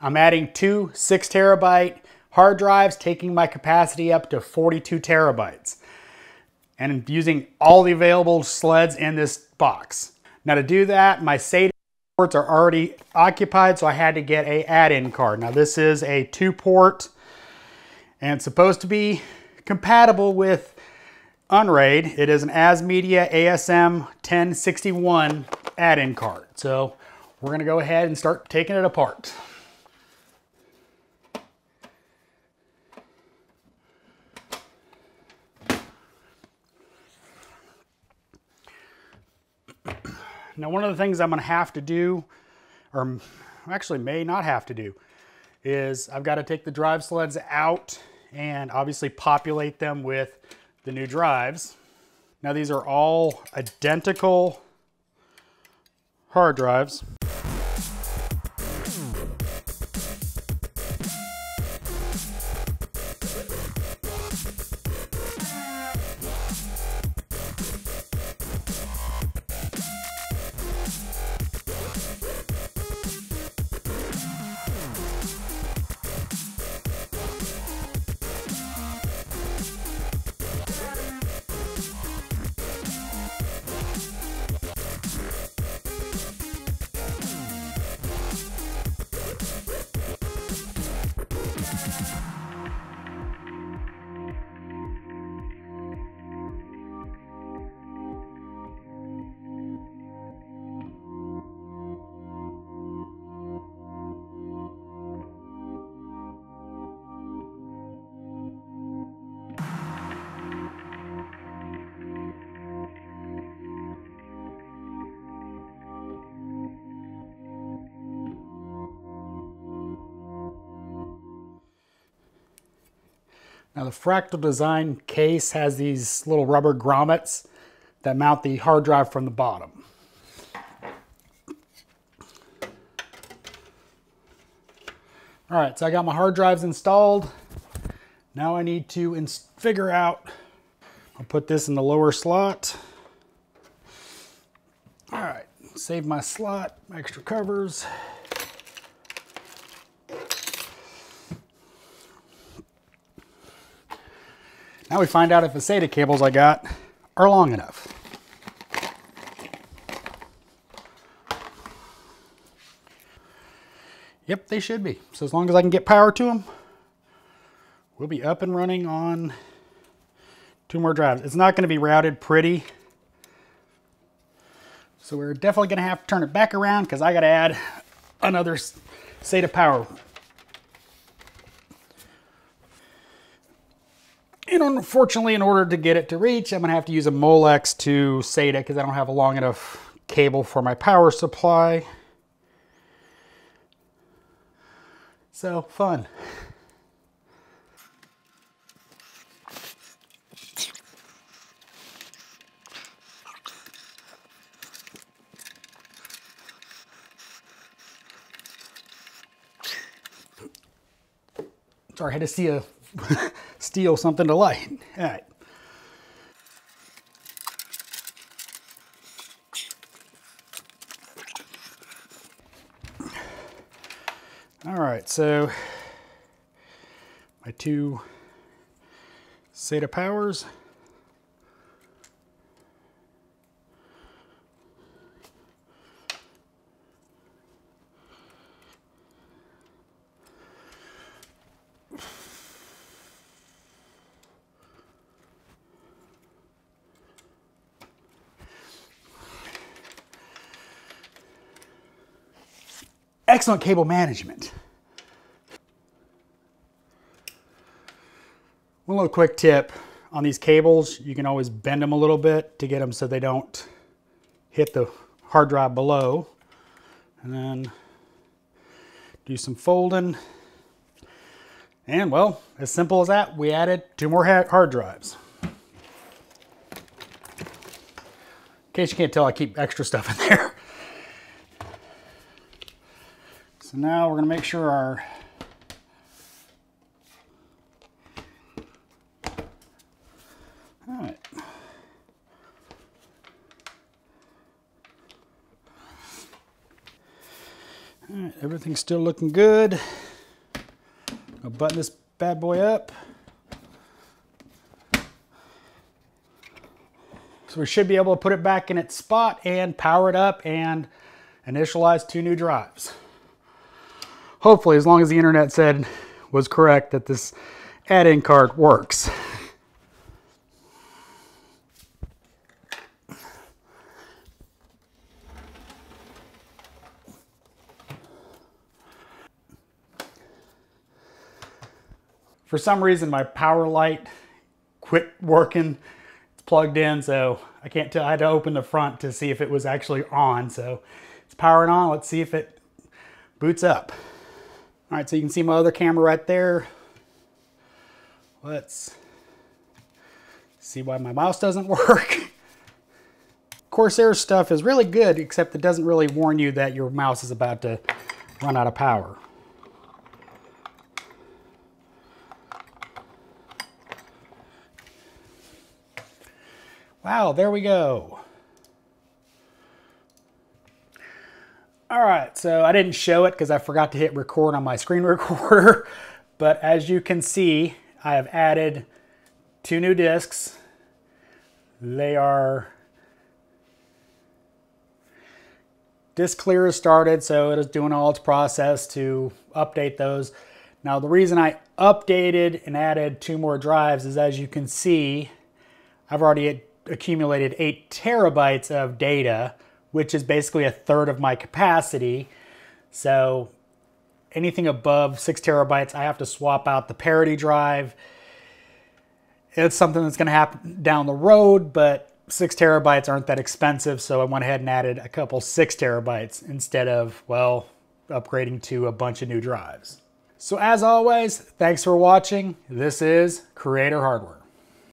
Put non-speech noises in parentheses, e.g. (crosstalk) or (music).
I'm adding two six terabyte hard drives, taking my capacity up to 42 terabytes and using all the available sleds in this box. Now to do that, my SATA ports are already occupied, so I had to get a add-in card. Now this is a two port and supposed to be compatible with Unraid. It is an ASMedia ASM 1061 add-in card. So we're gonna go ahead and start taking it apart. Now, one of the things I'm gonna have to do, or actually may not have to do, is I've got to take the drive sleds out and obviously populate them with the new drives. Now these are all identical hard drives. Now the Fractal Design case has these little rubber grommets that mount the hard drive from the bottom. All right, so I got my hard drives installed. Now I need to figure out, I'll put this in the lower slot. All right, save my slot, extra covers. Now we find out if the SATA cables I got are long enough. Yep, they should be. So as long as I can get power to them, we'll be up and running on two more drives. It's not going to be routed pretty. So we're definitely going to have to turn it back around because I got to add another SATA power And unfortunately, in order to get it to reach, I'm gonna have to use a Molex to SATA because I don't have a long enough cable for my power supply. So, fun. Sorry, I had to see a (laughs) steal something to light. All right. All right, so my two SATA powers. Excellent cable management. One little quick tip on these cables, you can always bend them a little bit to get them so they don't hit the hard drive below. And then do some folding. And well, as simple as that, we added two more hard drives. In case you can't tell, I keep extra stuff in (laughs) there. So now we're going to make sure our All right. All right, everything's still looking good. I'll button this bad boy up. So we should be able to put it back in its spot and power it up and initialize two new drives. Hopefully, as long as the internet said was correct that this add-in card works. For some reason, my power light quit working. It's plugged in, so I can't tell. I had to open the front to see if it was actually on. So it's powering on. Let's see if it boots up. All right, so you can see my other camera right there. Let's see why my mouse doesn't (laughs) work. Corsair stuff is really good, except it doesn't really warn you that your mouse is about to run out of power. Wow, there we go. All right, so I didn't show it because I forgot to hit record on my screen (laughs) recorder, but as you can see, I have added two new discs. They are disk clear is started, so it is doing all its process to update those. Now the reason I updated and added two more drives is as you can see, I've already accumulated eight terabytes of data, which is basically a third of my capacity. So anything above six terabytes, I have to swap out the parity drive. It's something that's going to happen down the road, but six terabytes aren't that expensive. So I went ahead and added a couple six terabytes instead of, well, upgrading to a bunch of new drives. So as always, thanks for watching. This is Creator Hardware.